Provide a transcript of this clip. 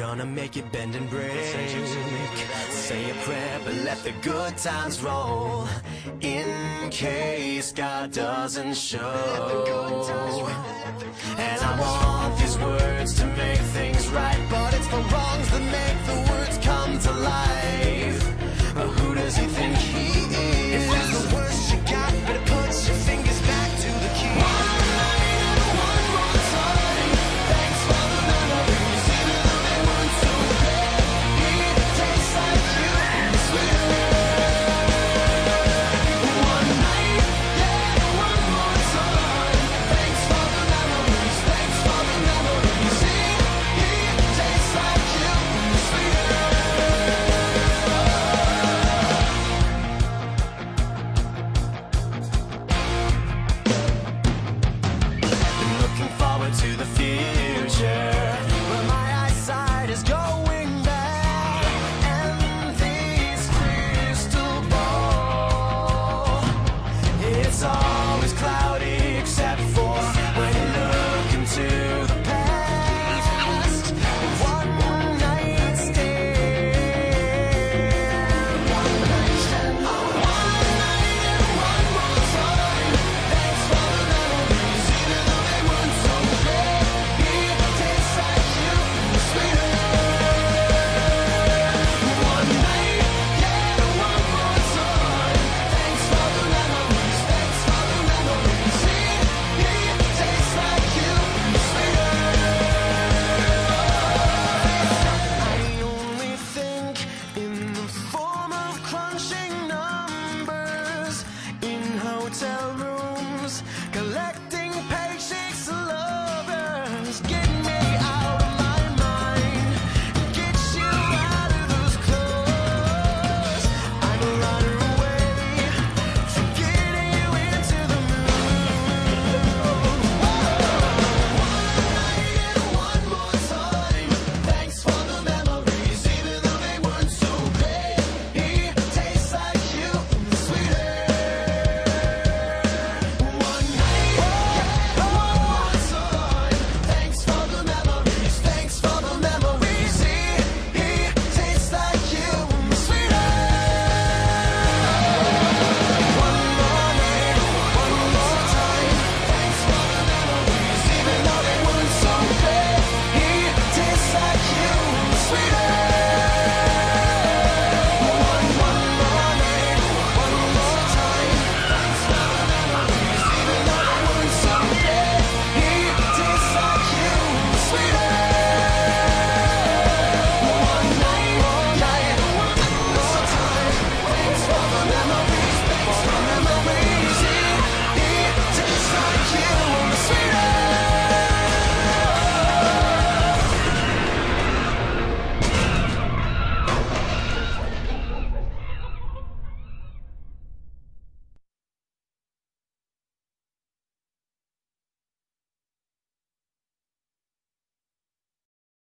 gonna make it bend and break. Say a prayer, but let the good times roll. In case God doesn't show. And I won't hotel